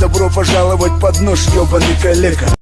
Добро пожаловать под нож, ебаный калека.